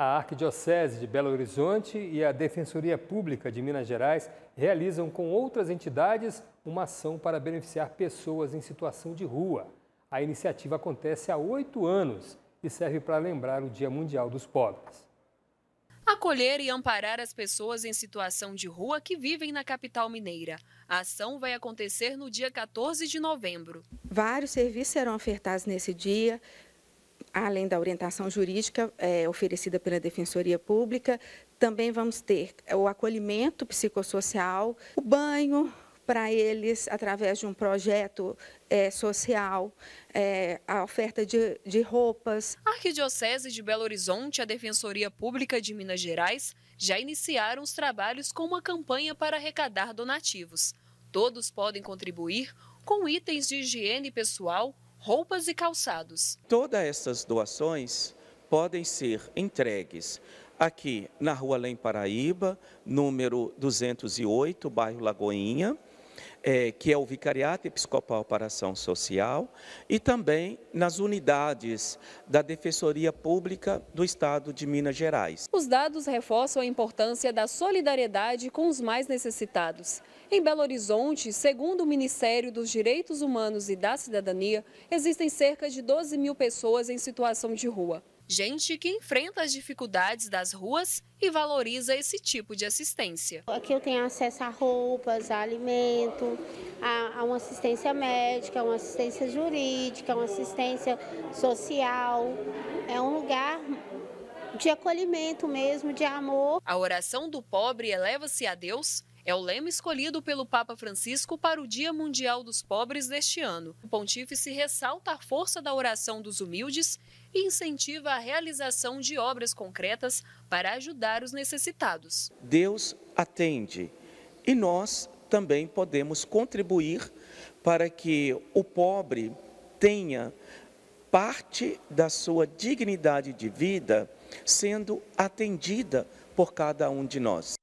A Arquidiocese de Belo Horizonte e a Defensoria Pública de Minas Gerais realizam com outras entidades uma ação para beneficiar pessoas em situação de rua. A iniciativa acontece há oito anos e serve para lembrar o Dia Mundial dos Pobres. Acolher e amparar as pessoas em situação de rua que vivem na capital mineira. A ação vai acontecer no dia 14 de novembro. Vários serviços serão ofertados nesse dia, além da orientação jurídica é, oferecida pela Defensoria Pública, também vamos ter o acolhimento psicossocial, o banho, para eles através de um projeto é, social, é, a oferta de, de roupas. A Arquidiocese de Belo Horizonte e a Defensoria Pública de Minas Gerais já iniciaram os trabalhos com uma campanha para arrecadar donativos. Todos podem contribuir com itens de higiene pessoal, roupas e calçados. Todas essas doações podem ser entregues aqui na Rua Lem Paraíba, número 208, bairro Lagoinha, é, que é o Vicariato Episcopal para Ação Social, e também nas unidades da Defensoria Pública do Estado de Minas Gerais. Os dados reforçam a importância da solidariedade com os mais necessitados. Em Belo Horizonte, segundo o Ministério dos Direitos Humanos e da Cidadania, existem cerca de 12 mil pessoas em situação de rua. Gente que enfrenta as dificuldades das ruas e valoriza esse tipo de assistência. Aqui eu tenho acesso a roupas, a alimento, a, a uma assistência médica, uma assistência jurídica, uma assistência social. É um lugar de acolhimento mesmo, de amor. A oração do pobre eleva-se a Deus é o lema escolhido pelo Papa Francisco para o Dia Mundial dos Pobres deste ano. O pontífice ressalta a força da oração dos humildes e incentiva a realização de obras concretas para ajudar os necessitados. Deus atende e nós também podemos contribuir para que o pobre tenha parte da sua dignidade de vida sendo atendida por cada um de nós.